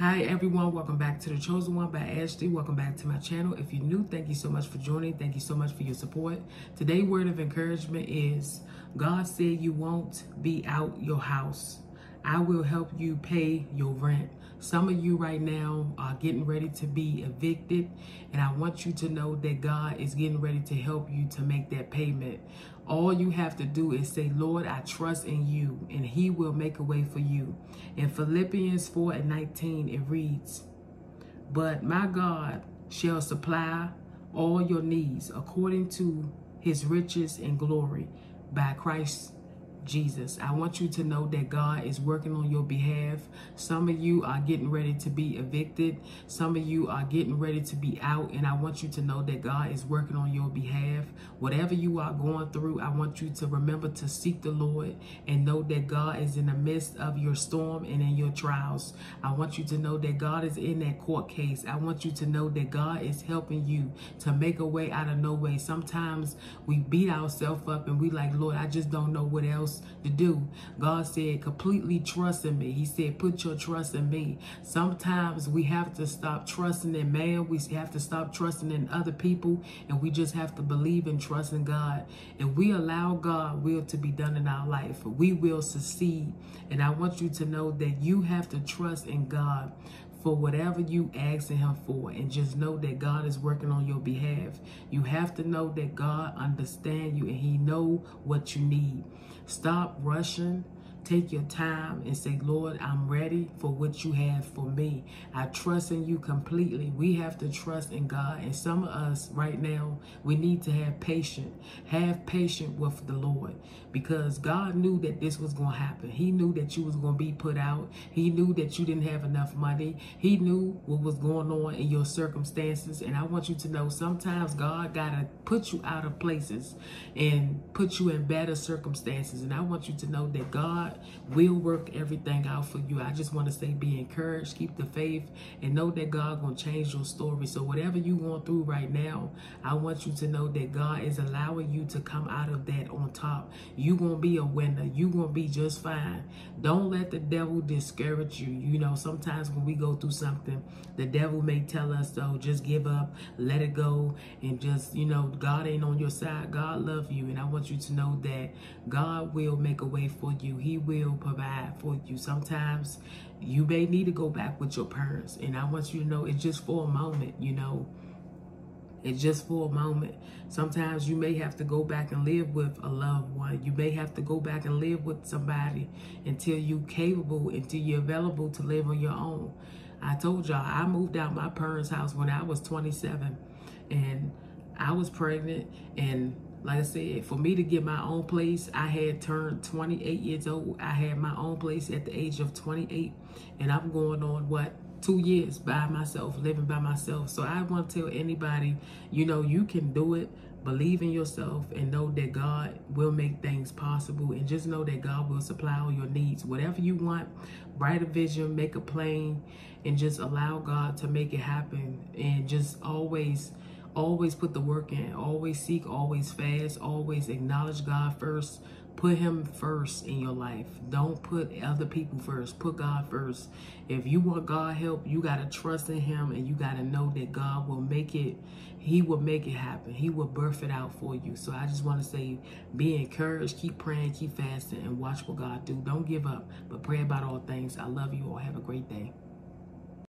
Hi everyone, welcome back to The Chosen One by Ashley. Welcome back to my channel. If you're new, thank you so much for joining. Thank you so much for your support. Today word of encouragement is God said you won't be out your house. I will help you pay your rent. Some of you right now are getting ready to be evicted, and I want you to know that God is getting ready to help you to make that payment. All you have to do is say, Lord, I trust in you, and He will make a way for you. In Philippians 4 and 19, it reads, But my God shall supply all your needs according to his riches and glory by Christ Jesus. I want you to know that God is working on your behalf. Some of you are getting ready to be evicted. Some of you are getting ready to be out. And I want you to know that God is working on your behalf. Whatever you are going through, I want you to remember to seek the Lord and know that God is in the midst of your storm and in your trials. I want you to know that God is in that court case. I want you to know that God is helping you to make a way out of no way. Sometimes we beat ourselves up and we like, Lord, I just don't know what else to do. God said, completely trust in me. He said, put your trust in me. Sometimes we have to stop trusting in man. We have to stop trusting in other people. And we just have to believe and trust in God. And we allow God will to be done in our life. We will succeed. And I want you to know that you have to trust in God for whatever you asking him for and just know that God is working on your behalf. You have to know that God understand you and he know what you need. Stop rushing Take your time and say, Lord, I'm ready for what you have for me. I trust in you completely. We have to trust in God. And some of us right now, we need to have patience. Have patience with the Lord because God knew that this was going to happen. He knew that you was going to be put out. He knew that you didn't have enough money. He knew what was going on in your circumstances. And I want you to know sometimes God got to put you out of places and put you in better circumstances. And I want you to know that God will work everything out for you. I just want to say be encouraged, keep the faith, and know that God gonna change your story. So whatever you going through right now, I want you to know that God is allowing you to come out of that on top. You gonna be a winner. You gonna be just fine. Don't let the devil discourage you. You know, sometimes when we go through something, the devil may tell us, "Oh, just give up, let it go, and just you know, God ain't on your side. God love you, and I want you to know that God will make a way for you. Will provide for you. Sometimes you may need to go back with your parents. And I want you to know it's just for a moment, you know. It's just for a moment. Sometimes you may have to go back and live with a loved one. You may have to go back and live with somebody until you're capable, until you're available to live on your own. I told y'all, I moved out my parents' house when I was 27. And I was pregnant and like I said, for me to get my own place, I had turned 28 years old. I had my own place at the age of 28. And I'm going on, what, two years by myself, living by myself. So I want to tell anybody, you know, you can do it. Believe in yourself and know that God will make things possible. And just know that God will supply all your needs. Whatever you want, write a vision, make a plan, and just allow God to make it happen. And just always Always put the work in. Always seek, always fast, always acknowledge God first. Put him first in your life. Don't put other people first. Put God first. If you want God help, you got to trust in him and you got to know that God will make it. He will make it happen. He will birth it out for you. So I just want to say, be encouraged. Keep praying, keep fasting, and watch what God do. Don't give up, but pray about all things. I love you all. Have a great day.